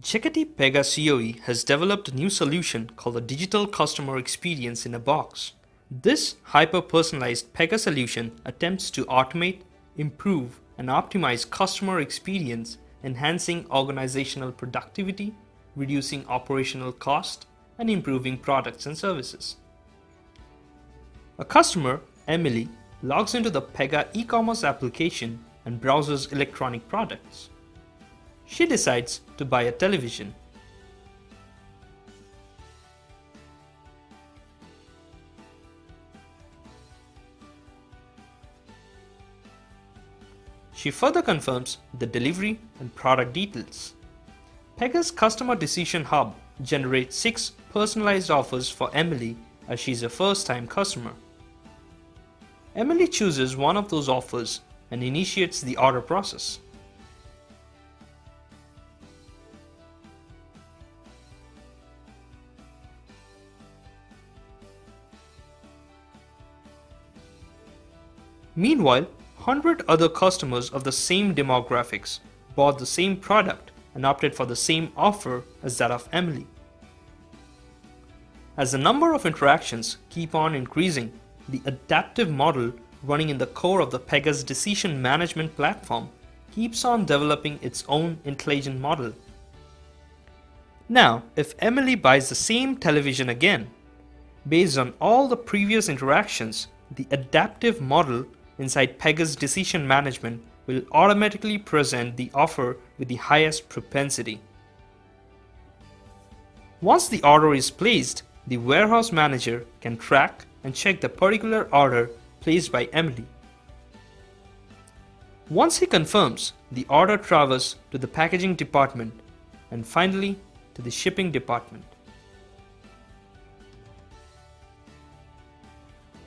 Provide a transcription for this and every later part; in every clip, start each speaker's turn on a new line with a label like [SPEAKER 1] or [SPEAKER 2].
[SPEAKER 1] JK Tech Pega COE has developed a new solution called the Digital Customer Experience in a Box. This hyper-personalized Pega solution attempts to automate, improve, and optimize customer experience, enhancing organizational productivity, reducing operational cost, and improving products and services. A customer, Emily, logs into the Pega e-commerce application and browses electronic products she decides to buy a television. She further confirms the delivery and product details. Pega's Customer Decision Hub generates six personalized offers for Emily as she's a first-time customer. Emily chooses one of those offers and initiates the order process. Meanwhile, 100 other customers of the same demographics bought the same product and opted for the same offer as that of Emily. As the number of interactions keep on increasing, the adaptive model running in the core of the Pega's decision management platform keeps on developing its own intelligent model. Now, if Emily buys the same television again, based on all the previous interactions, the adaptive model inside Pega's decision management will automatically present the offer with the highest propensity. Once the order is placed, the warehouse manager can track and check the particular order placed by Emily. Once he confirms, the order travels to the packaging department and finally to the shipping department.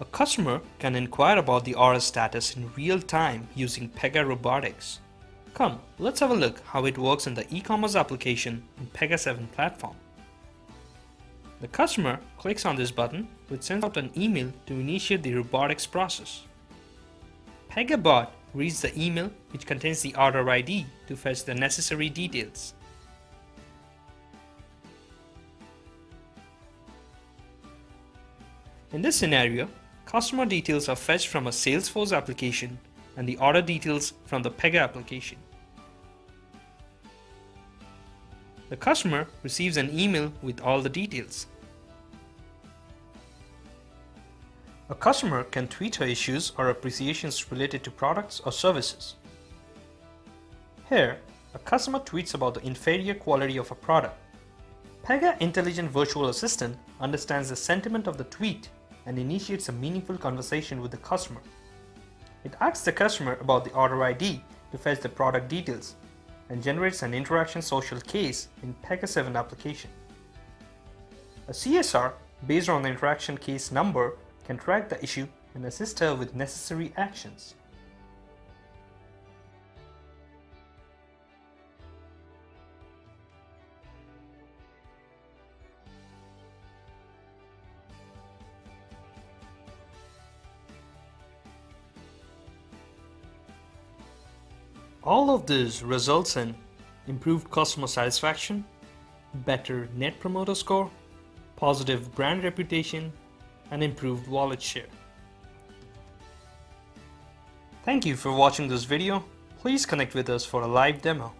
[SPEAKER 1] A customer can inquire about the order status in real time using Pega Robotics. Come, let's have a look how it works in the e-commerce application in Pega 7 platform. The customer clicks on this button which sends out an email to initiate the robotics process. PegaBot reads the email which contains the order ID to fetch the necessary details. In this scenario, Customer details are fetched from a Salesforce application and the order details from the Pega application. The customer receives an email with all the details. A customer can tweet her issues or appreciations related to products or services. Here, a customer tweets about the inferior quality of a product. Pega Intelligent Virtual Assistant understands the sentiment of the tweet and initiates a meaningful conversation with the customer. It asks the customer about the order ID to fetch the product details and generates an interaction social case in Pega 7 application. A CSR based on the interaction case number can track the issue and assist her with necessary actions. All of this results in improved customer satisfaction, better net promoter score, positive brand reputation, and improved wallet share. Thank you for watching this video. Please connect with us for a live demo.